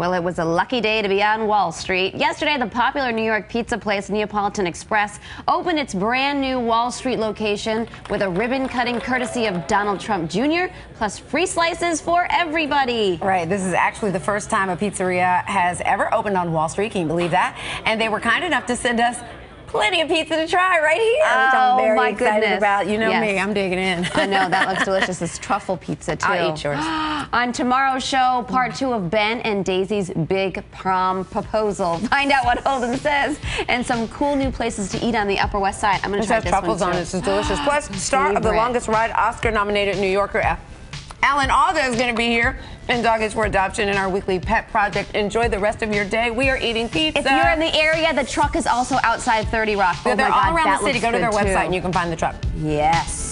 Well, it was a lucky day to be on Wall Street. Yesterday, the popular New York pizza place Neapolitan Express opened its brand new Wall Street location with a ribbon cutting courtesy of Donald Trump Jr., plus free slices for everybody. Right. This is actually the first time a pizzeria has ever opened on Wall Street. Can you believe that? And they were kind enough to send us plenty of pizza to try right here, oh, which I'm oh, very my excited goodness. about. You know yes. me, I'm digging in. I know that looks delicious. It's truffle pizza too. I'll eat yours. On tomorrow's show, part two of Ben and Daisy's big prom proposal. Find out what Holden says and some cool new places to eat on the Upper West Side. I'm going to try has this truffles on it. This is delicious. Plus, star of the longest ride, Oscar-nominated New Yorker Alan Alda is going to be here in Doggies for Adoption in our weekly pet project. Enjoy the rest of your day. We are eating pizza. If you're in the area, the truck is also outside 30 Rock. Yeah, oh they're my God, all around the city. Go to their website too. and you can find the truck. Yes.